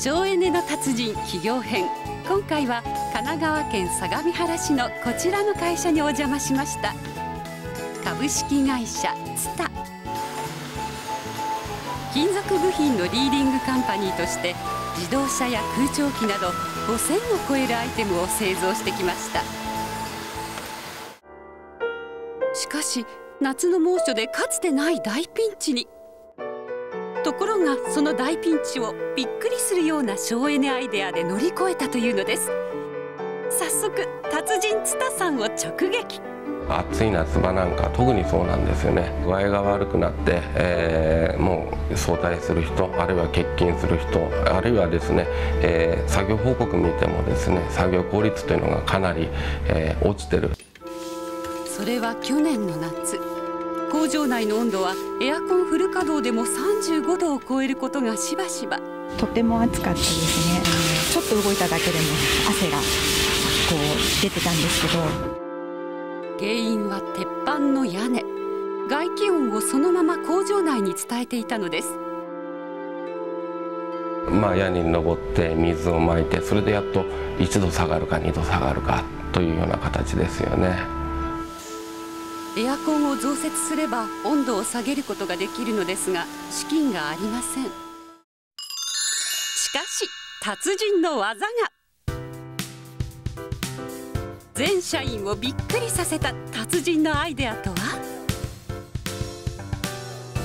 省エネの達人企業編。今回は神奈川県相模原市のこちらの会社にお邪魔しました。株式会社ツタ。金属部品のリーディングカンパニーとして自動車や空調機など5000を超えるアイテムを製造してきました。しかし夏の猛暑でかつてない大ピンチに。ところがその大ピンチをびっくりするような省エネアイデアで乗り越えたというのです。早速達人ツタさんを直撃。暑い夏場なんか特にそうなんですよね。具合が悪くなって、えー、もう早退する人あるいは欠勤する人あるいはですね、えー、作業報告見てもですね作業効率というのがかなり、えー、落ちてる。それは去年の夏工場内の温度はエアコンフル稼働でも35度を超えることがしばしば。とても暑かったですね。ちょっと動いただけでも汗がこう出てたんですけど。原因は鉄板の屋根。外気温をそのまま工場内に伝えていたのです。まあ、屋根に登って水をまいてそれでやっと1度下がるか2度下がるかというような形ですよね。エアコンを増設すれば温度を下げることができるのですが資金がありません。しかし達人の技が。全社員をびっくりさせた達人のアイデアとは？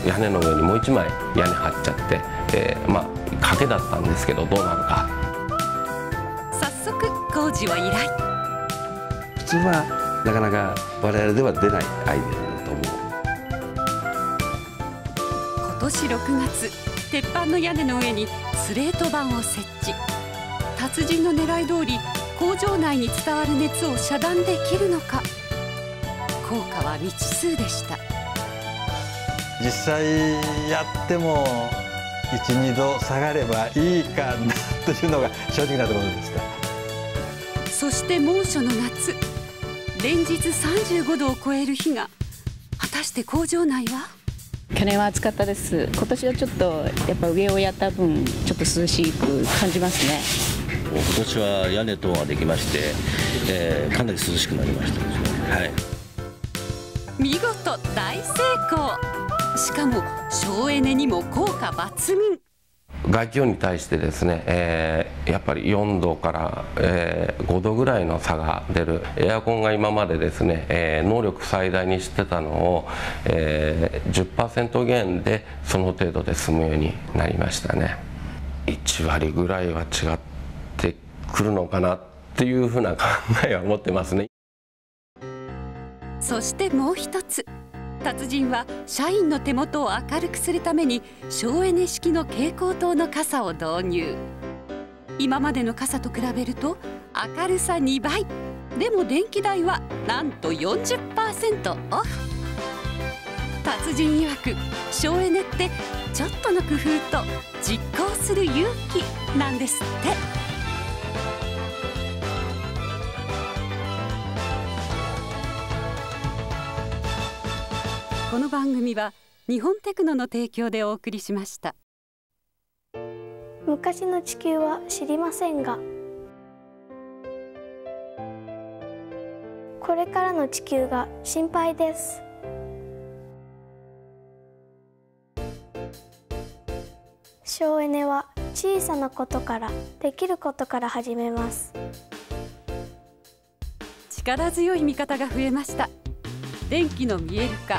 屋根の上にもう一枚屋根張っちゃって、えー、まあ賭けだったんですけどどうなるか。早速工事を依頼。普通はなかなか我々では出ないアイデアだと思う。今年6月鉄板の屋根の上にスレート板を設置。達人の狙い通り工場内に伝わる熱を遮断できるのか。効果は未知数でした。実際やっても12度下がればいいかなというのが正直なところでした。そして猛暑の夏連日35度を超える日が果たして工場内は？去年は暑かったです。今年はちょっとやっぱ上をやった分ちょっと涼しく感じますね。今年は屋根等ができまして、えー、かなり涼しくなりました、はい、見事大成功。しかも省エネにも効果抜群外気温に対してですね、えー、やっぱり4度から、えー、5度ぐらいの差が出る。エアコンが今までですね、えー、能力最大にしてたのを、えー、10%減でその程度で済むようになりましたね。1割ぐらいは違ってくるのかなっていうふうな考えは持ってますね。そしてもう一つ。達人は社員の手元を明るくするために省エネ式の蛍光灯の傘を導入。今までの傘と比べると明るさ2倍。でも電気代はなんと40%オフ。達人曰く省エネってちょっとの工夫と実行する勇気なんですって。この番組は日本テクノの提供でお送りしました。昔の地球は知りませんがこれからの地球が心配です。省エネは小さなことからできることから始めます。力強い味方が増えました。電気の見える化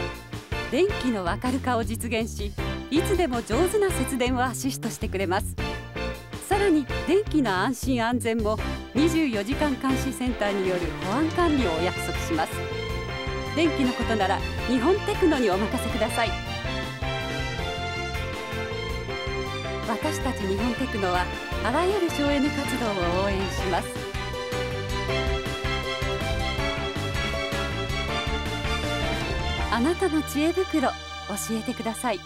電気のわかる化を実現しいつでも上手な節電をアシストしてくれます。さらに電気の安心安全も24時間監視センターによる保安管理をお約束します。電気のことなら日本テクノにお任せください。私たち日本テクノはあらゆる省エネ活動を応援します。あなたの知恵袋教えてください。